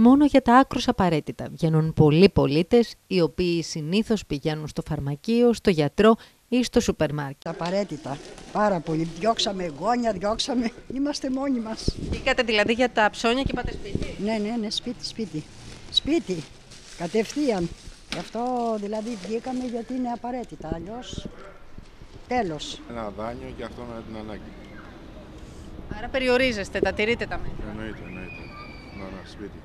μόνο για τα άκρως απαραίτητα. Βγαίνουν πολλοί πολίτες, οι οποίοι συνήθως πηγαίνουν στο φαρμακείο, στο γιατρό ή στο σούπερ μάρκετ. Απαραίτητα. Πάρα πολύ. Διώξαμε γόνια, διώξαμε. Είμαστε μόνοι μας. Βγήκατε δηλαδή για τα ψώνια και πάτε σπίτι. Ναι, ναι, ναι, σπίτι, σπίτι. Σπίτι. Κατευθείαν. Γι' αυτό δηλαδή βγήκαμε γιατί είναι απαραίτητα. Αλλιώς τέλος. Ένα δάνειο και αυτό με την ανάγκη. Άρα περιορίζεστε, τα τηρείτε τα μέτρα. Εννοείται, εννοείται. Να, να, σπίτι.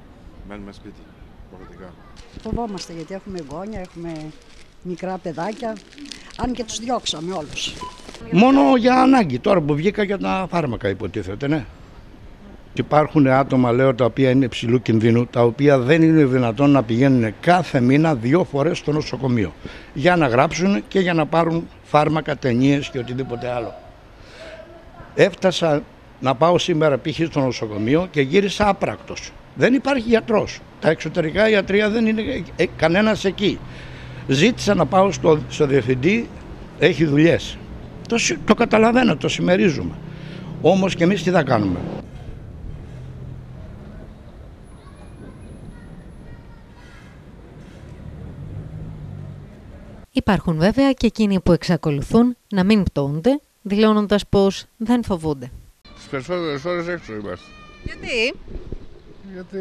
Μένουμε σπίτι. Υποχρεωτικά. Φοβόμαστε γιατί έχουμε γόνια, έχουμε μικρά παιδάκια. Αν και τους διώξαμε όλους. Μόνο για ανάγκη, τώρα που βγήκα για τα φάρμακα υποτίθεται, ναι. Υπάρχουν άτομα, λέω, τα οποία είναι υψηλού κινδύνου, τα οποία δεν είναι δυνατόν να πηγαίνουν κάθε μήνα δύο φορές στο νοσοκομείο για να γράψουν και για να πάρουν φάρμακα, ταινίες και οτιδήποτε άλλο. Έφτασα να πάω σήμερα π.χ. στο νοσοκομείο και γύρισα άπρακτος. Δεν υπάρχει γιατρός. Τα εξωτερικά ιατρία δεν είναι ε, κανένας εκεί. Ζήτησα να πάω στο, στο διευθυντή, έχει δουλειές. Το, συ- το καταλαβαίνω, το συμμερίζουμε. Όμως και εμείς τι θα κάνουμε. Υπάρχουν βέβαια και εκείνοι που εξακολουθούν να μην πτώονται, δηλώνοντας πως δεν φοβούνται. Τις περισσότερες ώρες έξω είμαστε. Γιατί; Γιατί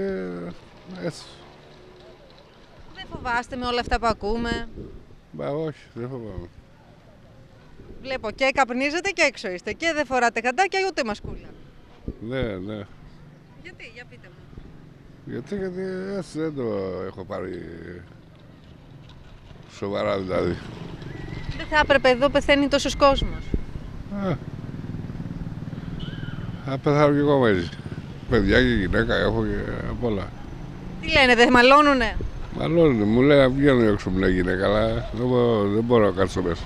έτσι. Δεν φοβάστε με όλα αυτά που ακούμε; Μπα όχι, δεν φοβάμαι. Βλέπω και καπνίζετε και έξω είστε και δεν φοράτε χαντάκια ούτε μασκούλα. Ναι, ναι. Γιατί, για πείτε μου. Γιατί, γιατί έτσι δεν το έχω πάρει σοβαρά δηλαδή. Δεν θα έπρεπε εδώ πεθαίνει τόσος κόσμος. Α, θα πεθάνω κι εγώ μαζί. Παιδιά και γυναίκα έχω και απ' όλα. Τι λένε, δεν μαλώνουνε; Μάλλον μου λέει να βγαίνω έξω μια γυναίκα, αλλά δεν μπορώ, δεν μπορώ να κάτσω μέσα.